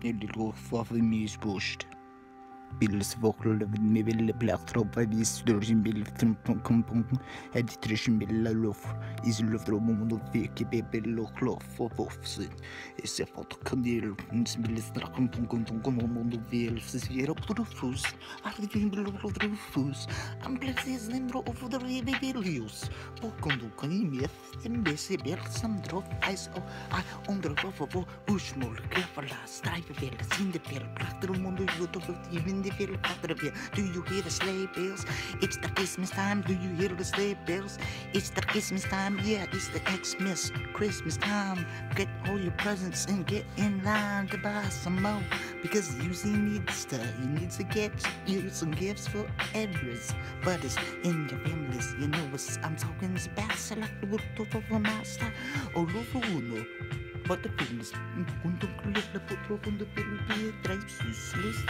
their little fluffy knees pushed. باللي فوق بالمي باللي بلاطروب باللي ستورجين باللي تنطن كمبون هادي تريشن باللي لوف إز لوف درو مومدو فيك بيبي لوخ لوف فوف سين إسي فوتو كندير نس باللي سترا كمبون كنتون كم مومدو فيل فسيس فيرا بطرو فوس عرض فين باللي بطرو درو فوس أم بلسيز نمرو أوفو درو بيبي ليوس بو كندو كني ميث تنبسي بيل سمدرو عايز أو أندرو فوفو بوش مول كيف لا ستايف بيل سين دي بيل بلاطرو مومدو يوتو فوت يبين even the feel the Do you hear the sleigh bells? It's the Christmas time. Do you hear the sleigh bells? It's the Christmas time. Yeah, it's the Xmas Christmas time. Get all your presents and get in line to buy some more. Because you see needs to, you need to get you some gifts for everyone. But it's in your families, you know what I'm talking about. Select the of a master. All over uno. But the films, kuntum kulit putro kuntum pilpi tribes useless like popo kuntum kundiver.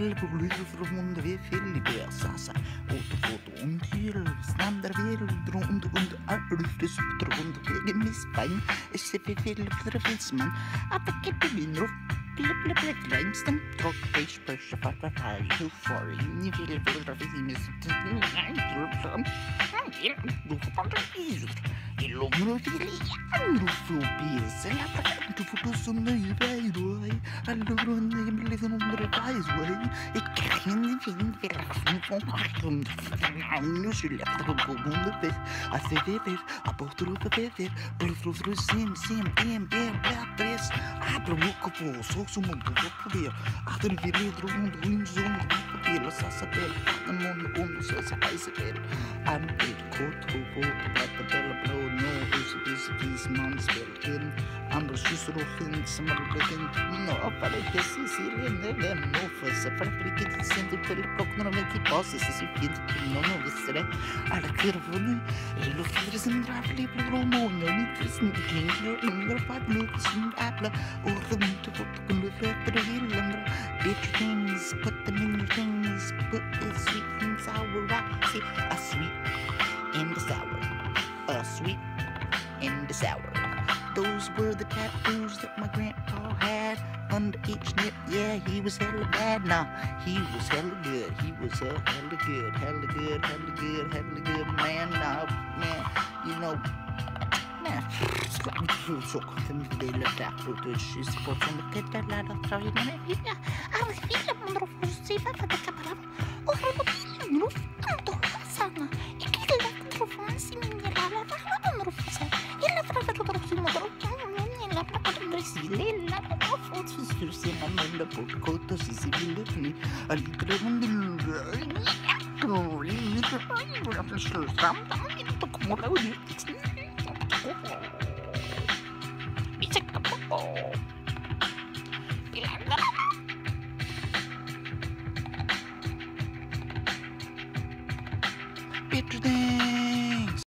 Alle på gluder från mundo vi filiber sasa. Åter foto und hier standard wir drund und arbeites drund wegen missfallen. Es se vi fil trafisman. Att kippe vinro. Blip blip blip längsten trock fish push för för för you for ni vill för trafismis. Nej, tror jag. Nej, du får bara il logro filiano fobia la pratica foto sono i bei due allora ne mi le sono tre pai suoi e quindi fin per la fun Şimdi film verasını konuştum. eu şöyle bulgundu ve asede ver, apostolu ve ver, pırtırtırı sim sim em em bla abro o copo, sou sumo do copo ver, adem vire drum drum zoom mundo in zone po la sa sa per non mondo sa sa pai se per am it coat po po the bella blow no is is is man spelt in ambos justro fin som har begin no para que se se le le se para que se sente poco non avete posso se si fin che non ho essere alla curvone e lo fidre sembra le pro mondo ni krisn king no no pat no krisn apple. Or the to put con le fette de lembra bitch things put them in a sweet and the sour a sweet and the sour. Those were the tattoos that my grandpa had under each nip. Yeah, he was hella bad. Nah, he was hella good. He was a hella good, hella good, hella good, hella good man. Nah, man, you know. Så för att dra sig lilla. Och för att för sig man mulla på kota sig sig vill för ni. Allitre man vill. Lite jag slår fram. Inte kommer det ut. Ursäkta. Better than